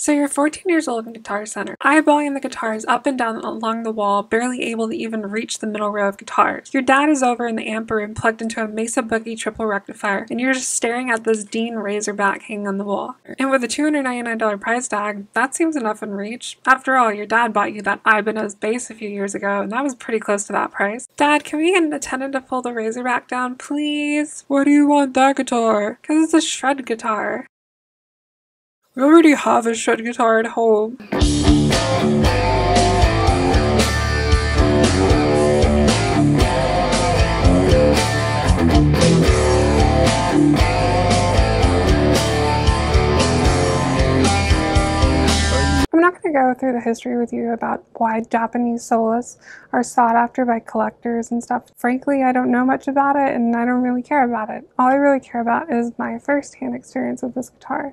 So you're 14 years old in Guitar Center, eyeballing the guitars up and down along the wall, barely able to even reach the middle row of guitars. Your dad is over in the amp room plugged into a Mesa Boogie triple rectifier, and you're just staring at this Dean Razorback hanging on the wall. And with a $299 price tag, that seems enough in reach. After all, your dad bought you that Ibanez bass a few years ago, and that was pretty close to that price. Dad, can we get an attendant to pull the Razorback down, please? Why do you want that guitar? Because it's a shred guitar. We already have a shred guitar at home. Go through the history with you about why Japanese soloists are sought after by collectors and stuff. Frankly, I don't know much about it and I don't really care about it. All I really care about is my first-hand experience with this guitar.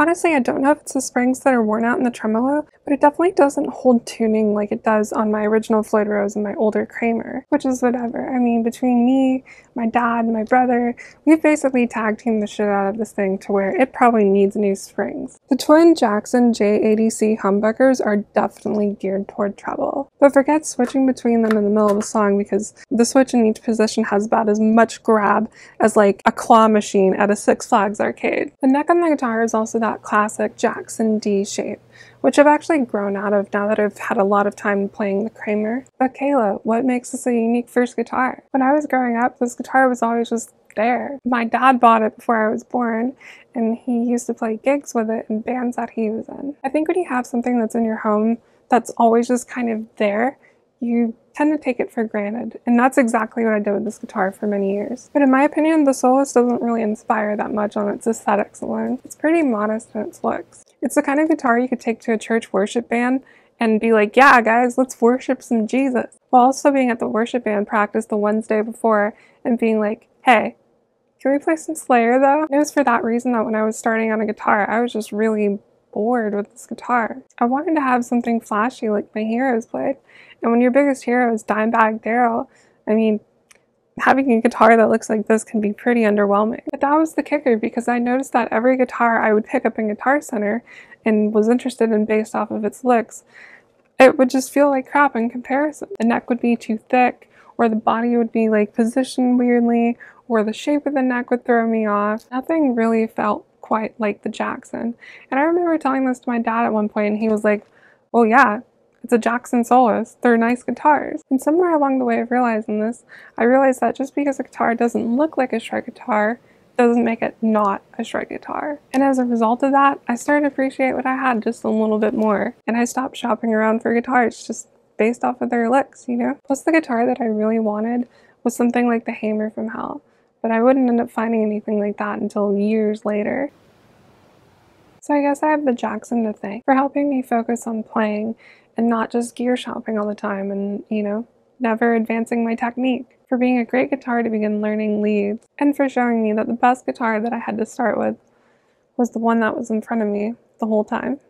Honestly, I don't know if it's the springs that are worn out in the tremolo, but it definitely doesn't hold tuning like it does on my original Floyd Rose and my older Kramer, which is whatever. I mean, between me, my dad, and my brother, we've basically tag teamed the shit out of this thing to where it probably needs new springs. The twin Jackson J80C humbuckers are definitely geared toward treble, but forget switching between them in the middle of a song because the switch in each position has about as much grab as like a claw machine at a Six Flags arcade. The neck on the guitar is also that classic Jackson D shape, which I've actually grown out of now that I've had a lot of time playing the Kramer. But Kayla, what makes this a unique first guitar? When I was growing up, this guitar was always just there. My dad bought it before I was born and he used to play gigs with it in bands that he was in. I think when you have something that's in your home that's always just kind of there, you tend to take it for granted. And that's exactly what I did with this guitar for many years. But in my opinion, the Soloist doesn't really inspire that much on its aesthetics alone. It's pretty modest in its looks. It's the kind of guitar you could take to a church worship band and be like, yeah, guys, let's worship some Jesus. While also being at the worship band practice the Wednesday before and being like, hey, can we play some Slayer though? it was for that reason that when I was starting on a guitar, I was just really bored with this guitar. I wanted to have something flashy like my heroes played. And when your biggest hero is Dimebag Darrell, I mean, having a guitar that looks like this can be pretty underwhelming. But that was the kicker because I noticed that every guitar I would pick up in Guitar Center and was interested in based off of its looks, it would just feel like crap in comparison. The neck would be too thick, or the body would be like positioned weirdly, or the shape of the neck would throw me off. Nothing really felt quite like the Jackson. And I remember telling this to my dad at one point, and he was like, "Oh yeah, it's a Jackson Soloist. They're nice guitars. And somewhere along the way of realizing this, I realized that just because a guitar doesn't look like a shred guitar doesn't make it not a shred guitar. And as a result of that, I started to appreciate what I had just a little bit more. And I stopped shopping around for guitars just based off of their looks, you know? Plus the guitar that I really wanted was something like the Hammer from Hell. But I wouldn't end up finding anything like that until years later. So I guess I have the Jackson to thank for helping me focus on playing and not just gear shopping all the time and, you know, never advancing my technique, for being a great guitar to begin learning leads, and for showing me that the best guitar that I had to start with was the one that was in front of me the whole time.